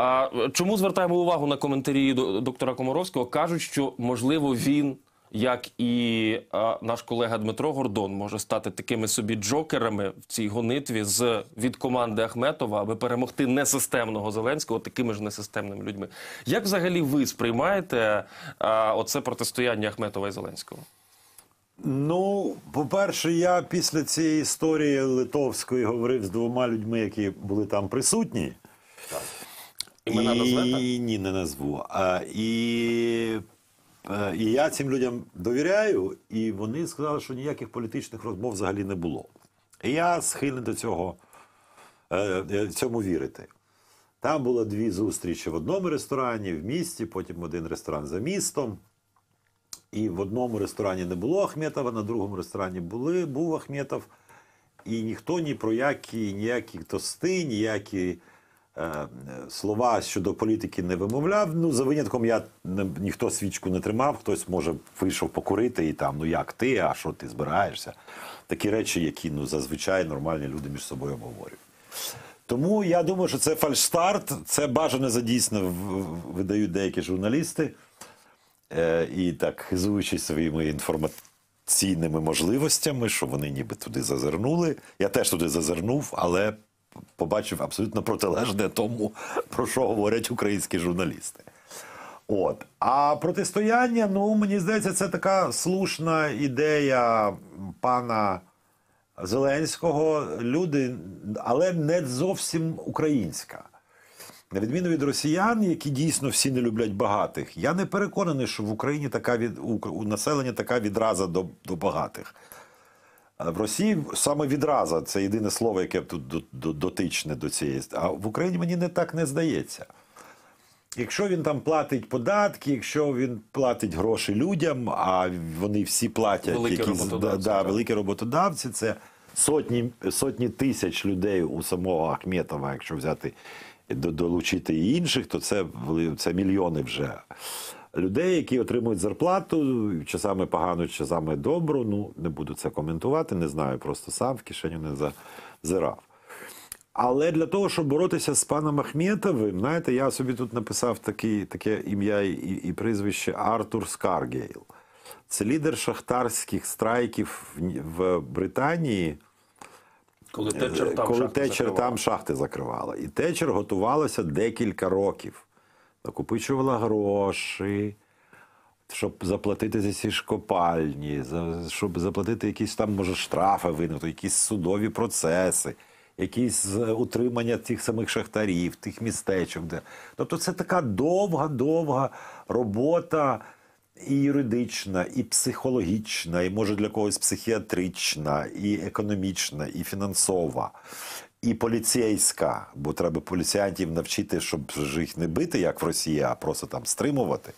А чому звертаємо увагу на коментарі до- доктора Комаровського? Кажуть, що можливо він, як і а, наш колега Дмитро Гордон, може стати такими собі джокерами в цій гонитві з від команди Ахметова, аби перемогти несистемного Зеленського такими ж несистемними людьми. Як взагалі ви сприймаєте а, оце протистояння Ахметова і Зеленського? Ну, по-перше, я після цієї історії литовської говорив з двома людьми, які були там присутні. Імена і... Ні, не назву. А, і... е, і я цим людям довіряю, і вони сказали, що ніяких політичних розмов взагалі не було. І я схильний до цього е, е, цьому вірити. Там було дві зустрічі в одному ресторані, в місті, потім один ресторан за містом. І в одному ресторані не було Ахметова, на другому ресторані були, був Ахметов. І ніхто ні про які ніякі тости, ніякі слова щодо політики не вимовляв. Ну, за винятком я ніхто свічку не тримав, хтось може вийшов покурити і там, ну як ти, а що ти збираєшся? Такі речі, які ну, зазвичай нормальні люди між собою обговорюють. Тому я думаю, що це фальшстарт, це бажане за дійсно в- в- видають деякі журналісти. Е, і так хизуючись своїми інформаційними можливостями, що вони ніби туди зазирнули. Я теж туди зазирнув, але побачив абсолютно протилежне тому, про що говорять українські журналісти. От. А протистояння, ну мені здається, це така слушна ідея пана Зеленського. Люди, але не зовсім українська. На відміну від росіян, які дійсно всі не люблять багатих, я не переконаний, що в Україні така від у, населення така відраза до, до багатих. В Росії саме відраза це єдине слово, яке тут до- до- дотичне до цієї. А в Україні мені не так не здається. Якщо він там платить податки, якщо він платить гроші людям, а вони всі платять Великі якісь роботодавці, да, да, великі роботодавці, це сотні, сотні тисяч людей у самого Ахметова, якщо взяти до- долучити і інших, то це, це мільйони вже людей, які отримують зарплату, часами погану, часами добру. Ну, не буду це коментувати, не знаю, просто сам в кишеню не зазирав. Але для того, щоб боротися з паном Ахметовим, знаєте, я собі тут написав такий, таке ім'я і, і прізвище Артур Скаргілл. Це лідер шахтарських страйків в, в Британії, Коли Тетчер там коли шахти Тетчер закривав. там шахти закривала. І Тетчер готувалася декілька років. Накопичувала гроші, щоб заплатити за ці ж за, щоб заплатити якісь там, може, штрафи винути, якісь судові процеси, якісь е, утримання тих самих шахтарів, тих містечок. Де... Тобто це така довга-довга робота і юридична, і психологічна, і може для когось психіатрична, і економічна, і фінансова, і поліцейська, бо треба поліціянтів навчити, щоб їх не бити, як в Росії, а просто там стримувати.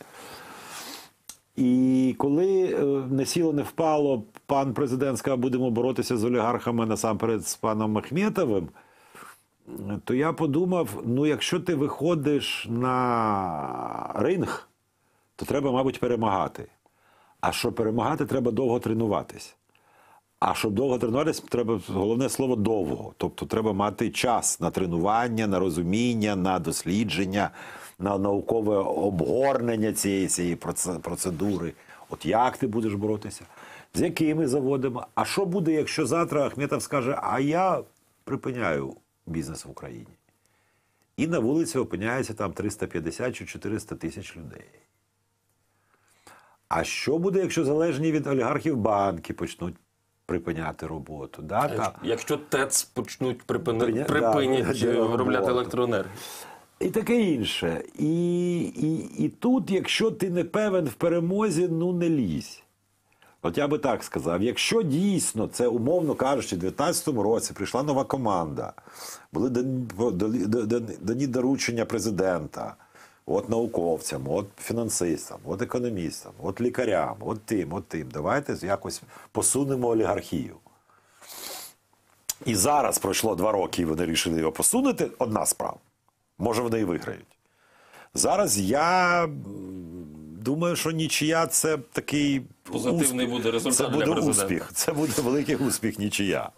І коли е, не сіло, не впало, пан президент сказав, будемо боротися з олігархами насамперед з паном Ахметовим, то я подумав: ну, якщо ти виходиш на ринг, то треба, мабуть, перемагати. А щоб перемагати, треба довго тренуватись. А щоб довго тренуватися, треба головне слово довго. Тобто треба мати час на тренування, на розуміння, на дослідження, на наукове обгорнення цієї, цієї процедури. От як ти будеш боротися? З якими заводами? А що буде, якщо завтра Ахметов скаже, а я припиняю бізнес в Україні? І на вулиці опиняється там 350 чи 400 тисяч людей. А що буде, якщо залежні від олігархів банки почнуть припиняти роботу? Да? Та- Якщо ТЕЦ почнуть припини... Припинять да, е, виробляти роботу. електроенергію. І таке інше. І, і, і тут, якщо ти не певен в перемозі, ну не лізь. От я би так сказав: якщо дійсно це, умовно кажучи, в 2019 році прийшла нова команда, були дані доручення президента, от науковцям, от фінансистам, от економістам, от лікарям, от тим, от тим. Давайте якось посунемо олігархію. І зараз пройшло два роки, і вони вирішили його посунути. Одна справа. Може, вони і виграють. Зараз я думаю, що нічия це такий Позитивний успіх. буде результат Це для буде президента. успіх. Це буде великий успіх, нічия.